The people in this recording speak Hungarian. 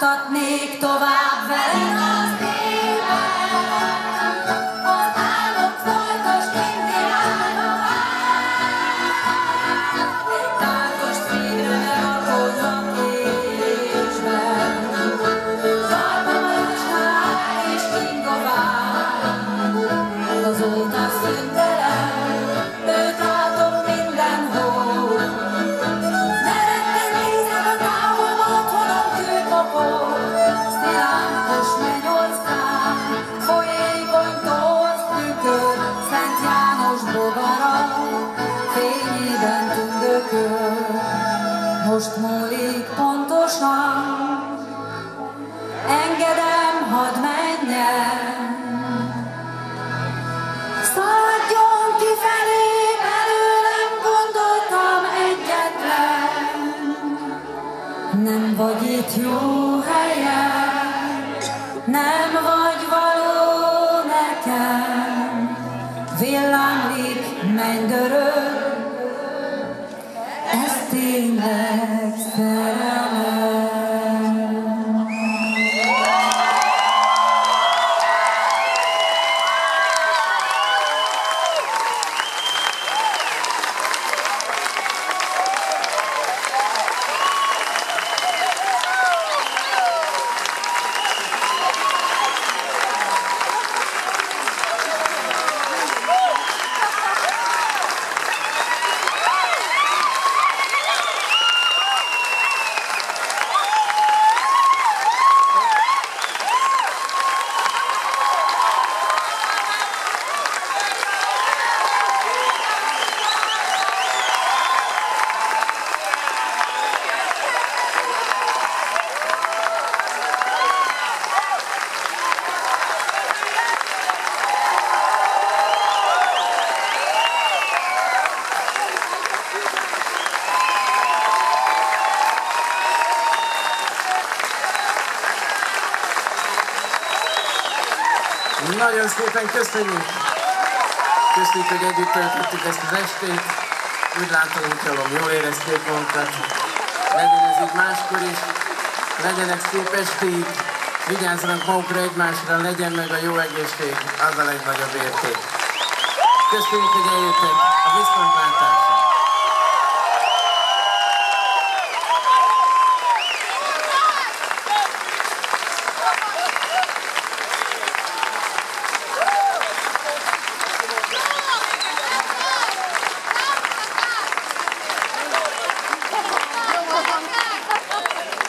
mutatnék tovább. vagy itt jó helyen, nem vagy való nekem. Villámlik mennydörög, ezt tényleg szeret. Nagyon szépen köszönjük! Köszönjük, hogy együtt töltöttük ezt az estét. Úgy látom, hogy jól, érezték magukat. Legyen ez így máskor is. Legyenek szép esték. Vigyázzanak magukra egymásra, legyen meg a jó egészség. Az a legnagyobb érték. Köszönjük, hogy eljöttek. A viszontlátás!